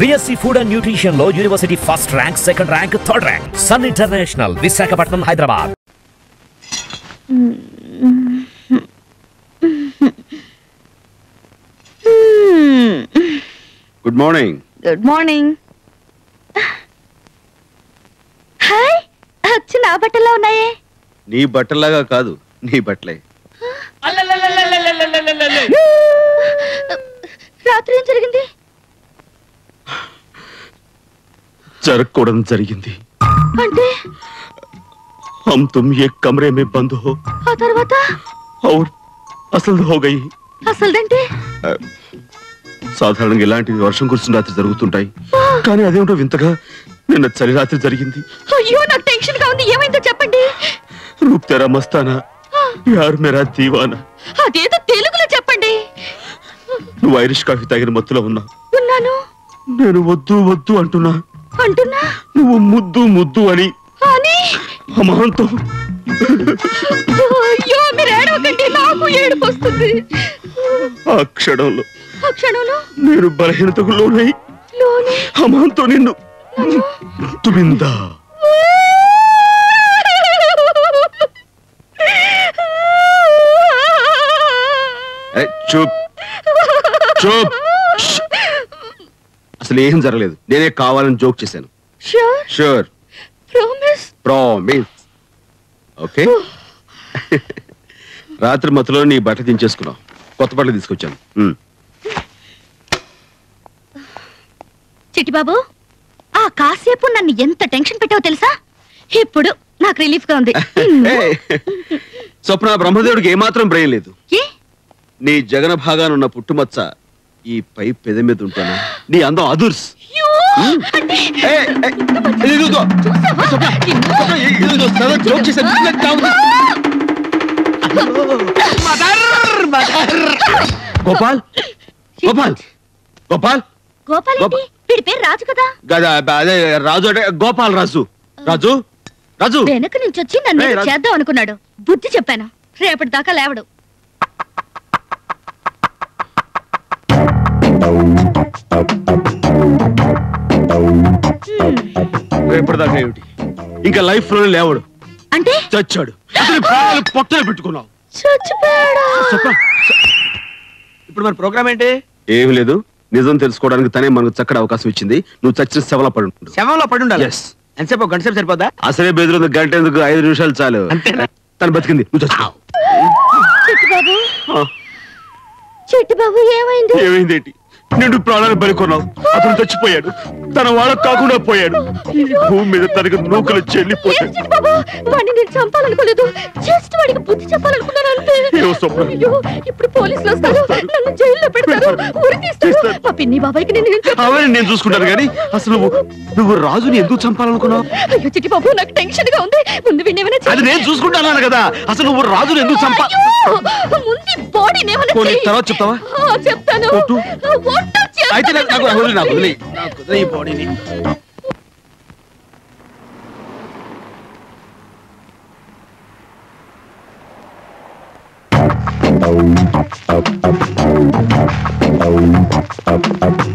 BSc food and న్యూట్రిషన్లో university first rank second rank third rank Sun international Visakhapatnam Hyderabad good morning good morning hi అచ్చు నా బట్టల్లో ఉన్నాయే? నీ బట్టలాగా కాదు నీ బట్టలే రాత్రి ఏం జరిగింది జరగకూడదు జరిగింది అంటే हम तुम एक कमरे में बंद हो ఆ తర్వాత और అసలు हो गई అసలుదంటే సాధారణంగా ఇలాంటివి వర్షం కురిసిన రాత్రి జరుగుతుంటాయి కానీ అదేమిటో వింతగా నిన్న చలి రాత్రి జరిగింది అయ్యో నాకు టెన్షన్ గా ఉంది ఏమైందో చెప్పండి రూప్ తెరా మస్తానా యార్ మేరా దీవానా అదేదో తెలుగులో చెప్పండి నువ్వు ఐరిష్ కాఫీ తాగిన మత్తులో ఉన్నావు ఉన్నాను నేను వద్దు వద్దు అంటున్నా అంటున్నా? నువ్వు ముద్దు ముద్దు అని అని? అమాంతం. అయ్యో మీరు ఏడవకండి నాకు ఏడుపు వస్తుంది. ఆ క్షణంలో ఆ క్షణంలో? నేను బలహీనతకు లోనై లోనే? అమాంతో నిన్ను తుమిందా. చూప్. అసలు ఏం జరగలేదు. నేనే కావాలని జోక్ చేశాను. Sure sure promise promise okay రాత్రి మత్తులో నీ బట్టలు దించేసుకున్నావు. కొత్త బట్టలు తీసుకొచ్చాను. ఉమ్. చిట్టిబాబు ఆ కాసేపు నన్ను ఎంత టెన్షన్ పెట్టావో తెలుసా? ఇప్పుడు నాకు రిలీఫ్గా ఉంది ఏయ్, స్వప్న బ్రహ్మదేవుడికి ఏమాత్రం బ్రెయిన్ లేదు. ఏ? నీ జగన భాగానున్న పుట్టుమచ్చ ఈ పై పెద మీద ఉంటాను నీ అందం అదుర్స్. గోపాల్ గోపాల్ గోపాల్ గోపాల్ వీడి పేరు రాజు కదా గదా అదే రాజు అంటే గోపాల్ రాజు రాజు రాజు వెనక నుంచి వచ్చి నన్ను. చేద్దాం అనుకున్నాడు బుద్ధి చెప్పాను రేపటి దాకా లేవడు రేపటిదాకా ఏమిటి? ఇంకా లైఫ్లో లేవడు. అంటే? చచ్చాడు. అతని ప్రాణాలు పొట్టలు పెట్టుకున్నావు. ఇప్పుడు మన ప్రోగ్రామ్ ఏంటి? ఏమీ లేదు. నిజం తెలుసుకోవడానికి తనే మనకు చక్కటి అవకాశం ఇచ్చింది. నువ్వు చచ్చిన సెవల పడి ఉండు. శవంలో పడి ఉండాలి? Yes. ఎంతసేపు గంట సేపు సరిపోద్దా? అసలే బెదిరింది గంట ఎందుకు? ఐదు నిమిషాలు చాలు? తను బతికింది. నువ్వు చచ్చావు చిట్టిబాబు ఆ, చిట్టిబాబు ఏమైంది ఏమైంది? ఏంటి నిండు ప్రాణాలు బలికొన్నావు. అతను చచ్చిపోయాడు. తన వాళ్ళకు కాకుండా పోయాడు. భూమి మీద తనకు నూకలు చెల్లిపోయాడు చంపాలనుకోలేదు. జస్ట్ వాడికి బుద్ధి చెప్పాలనుకున్నాను అంతే. ఇప్పుడు పోలీసులు వస్తారు. నన్ను జైల్లో పెడతారు. ఉరి తీస్తారు తీస్తారు. మా పిన్ని బాబాయ్కి నేను? అవన్నీ నేను చూసుకుంటాను కానీ అసలు నువ్వు నువ్వు రాజుని ఎందుకు చంపాలనుకున్నావు? అయ్యో చిట్టి బాబు నాకు టెన్షన్గా ఉంది. ముందు అది నేను చూసుకుంటాను కదా. అసలు నువ్వు రాజుని ఎందుకు చంపా ముందు బాడీ తర్వాత చెప్తావా? చెప్తాను. అయితే నాకు నాకు వదిలి నాకు వదిలి. నాకు కుదరదు ఈ బాడీని. చిట్టి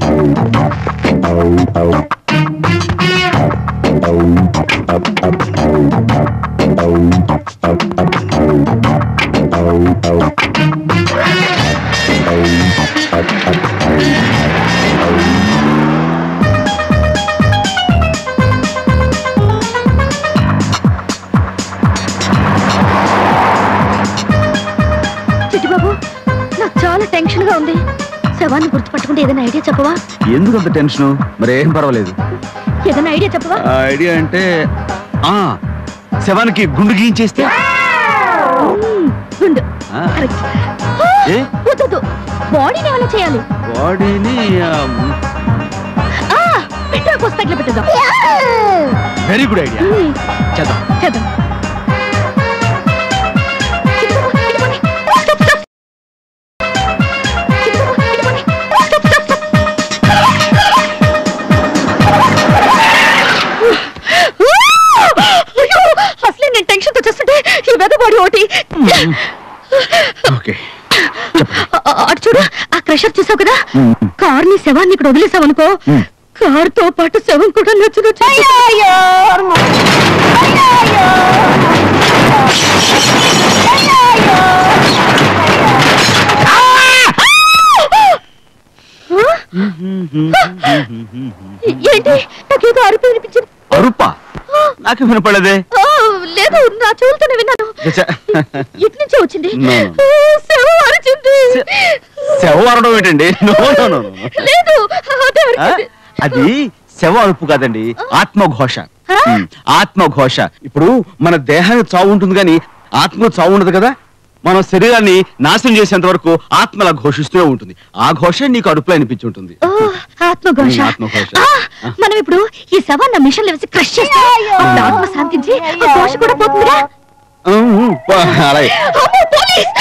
శవాన్ని గుర్తుపట్టుకుంటే ఏదైనా ఐడియా చెప్పవా? ఎందుకు అంత టెన్షన్? మరి ఏం పర్వాలేదు. ఏదైనా ఐడియా చెప్పవా? ఐడియా అంటే ఆ శవానికి గుండు గీయించేస్తే? గుండు. ఆ. కరెక్ట్. ఏ? వద్దు బాడీని ఏమైనా చేయాలి? బాడీని ఆ పెట్రోల్ పోసి తగిలి పెట్టేద్దాం. వెరీ గుడ్ ఐడియా చేద్దాం. చేద్దాం. అటు చూడు ఆ క్రషర్ చూసావు కదా. కార్ని శవాన్ని ఇక్కడ వదిలేసావు అనుకో మ్మ్. కారుతో పాటు శవం కూడా నచ్చును ఏంటి? నాకేదో అరుపు వినిపించింది. అరుపా? నాకు వినపడదే లేదు నా చెవులతోనే విన్నాను. ఇటు నుంచే వచ్చింది? శవం అరిచింది. శవం ఏంటండి. లేదు అదే శవ అరుపు కాదండి ఆత్మఘోష. ఆత్మఘోష. ఇప్పుడు మన దేహానికి చావు ఉంటుంది కానీ ఆత్మకు చావు ఉండదు కదా? మన శరీరాన్ని నాశనం చేసేంత వరకు ఆత్మ అలా ఘోషిస్తూనే ఉంటుంది. ఆ ఘోష నీకు అడుపులో అనిపించి ఉంటుంది. ఓ, ఆత్మఘోష. ఆత్మఘోష. ఆ, మనం ఇప్పుడు ఈ శవాన్ని మిషన్ వేసి క్రష్ చేస్తే అప్పుడు ఆత్మ శాంతించి ఆ ఘోష కూడా అలాగే. అమ్మో, పోలీస్!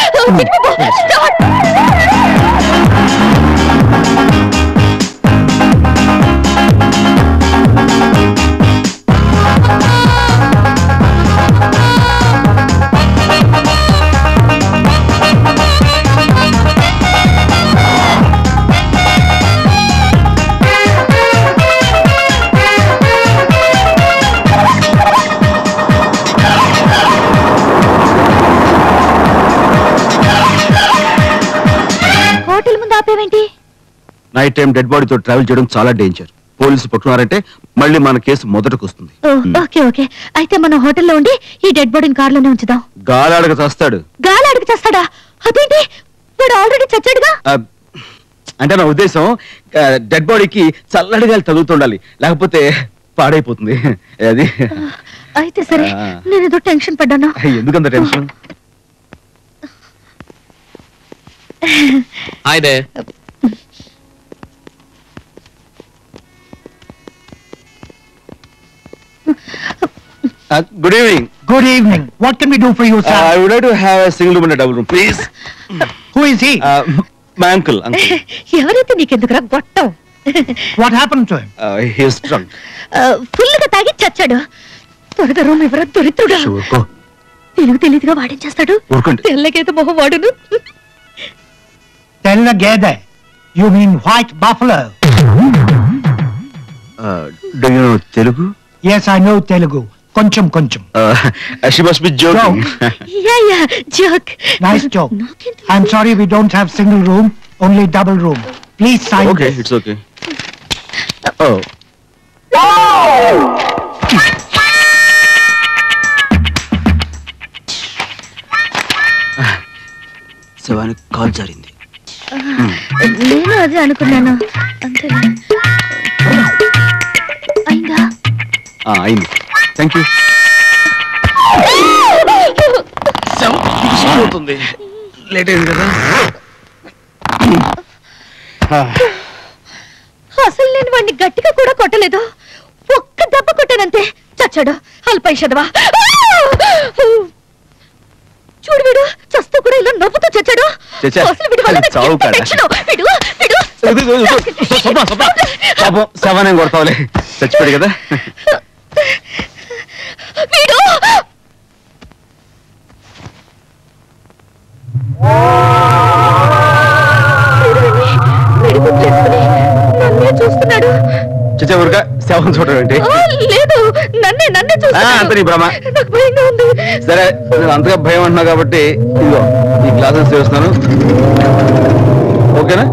హోటల్ ఆపేవేంటి నైట్ టైం డెడ్ బాడీతో ట్రావెల్ చేయడం చాలా డేంజర్ పోలీసు పట్టుకున్నారంటే మళ్ళీ మన కేసు మొదటకు వస్తుంది ఓ, ఓకే ఓకే. అయితే మనం హోటల్లో ఉండి ఈ డెడ్ బాడీని కారులోనే ఉంచుదాం. గాలాడక చస్తాడు. గాలి అడిగి చేస్తాడా? అదేంటి? వాడు ఆల్రెడీ చచ్చాడుగా? అంటే నా ఉద్దేశం డెడ్ బాడీకి చల్లడి గాలి తగులుతుండాలి. లేకపోతే పాడైపోతుంది. అది. అయితే సరే. నేను ఏదో టెన్షన్ పడ్డాను. ఎందుకంత tension hi they good evening Good evening. What can we do for you, sir? I would to have a single room double room please Who is he? My uncle uncle ఎవరైతే నీకెందుకురా గొట్టం? What happened to him? His trunk ఫుల్గా తాగి చచ్చాడు. త్వరగా room ఎవరో దొరితుడు ఊరుకో. తెలుగు తెలియదుగా వాడేం చేస్తాడు? ఊరుకోండి. తెల్లగైతే మొహం వాడును. Tell the Gede. You mean white buffalo? Do you know Telugu Yes, I know Telugu. Koncham koncham. She must be joking yeah yeah joke Nice joke. I'm sorry we don't have single room, only double room. Please sign okay this. It's okay ఓ శవానికి call జారింది నేను అదే అనుకున్నాను. అంతే అయిందా? ఆ, అయింది. Thank you అవుతుంది లేట్ అయింది కదా. అసలు నేను వాడిని గట్టిగా కూడా కొట్టలేదు. ఒక్క దెబ్బ కొట్టానంతే. చచ్చాడు. అల్పైషదవా. చూడు వీడు చస్తూ కూడా ఇలా నవ్వుతూ చచ్చాడు. చచ్చా. అది చావు కాదా? టెన్షనో. వీడు వీడు స్వప్న స్వప్న పాపం శవాన్ని కొడతావులే చచ్చిపోయాడు కదా చూస్తున్నాడు చచ్చా ఊరుక శవం చూడడం. లేదు. నన్నే నన్నే నీ భ్రమ. నాకు భయంగా ఉంది. సరే నేను అంతగా భయం అంటున్నావు కాబట్టి ఇదిగో ఈ గ్లాసెస్ చేస్తున్నాను ఓకేనా?